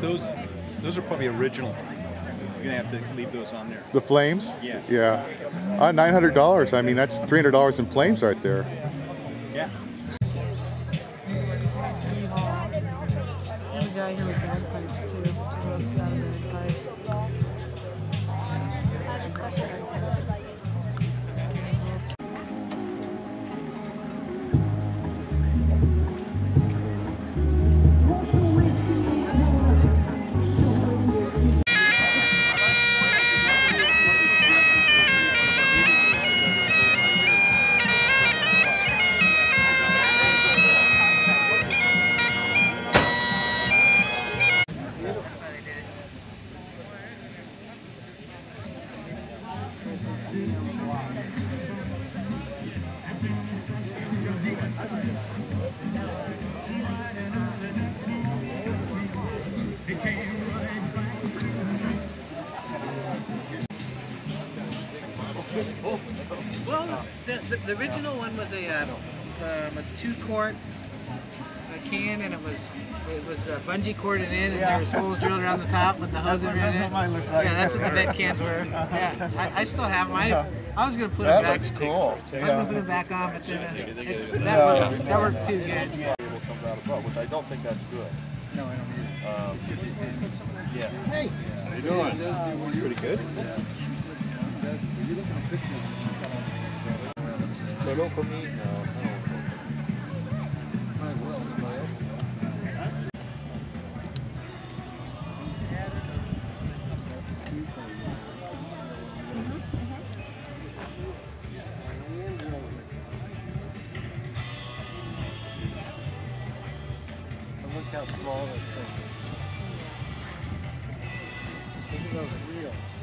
those those are probably original. You're gonna have to leave those on there. The flames? Yeah. Yeah. Uh, nine hundred dollars. I mean, that's three hundred dollars in flames right there. Yeah. There's a guy here with bagpipes too. He Well, the, the, the original one was a, uh, um, a two quart uh, can, and it was it was uh, bungee corded in, and there was holes drilled around the top with the hose in that's what mine looks like. Yeah, that's what the vet cans were. Yeah, I, I still have mine. I was gonna put That it back. looks cool. I was gonna Yeah. put it back on, but then uh, it, that worked. That worked too good. Cable comes out above, which I don't think that's good. No, I don't need it. Um, yeah. Hey, How you doing? Pretty good. Solo for how small. Look at those wheels.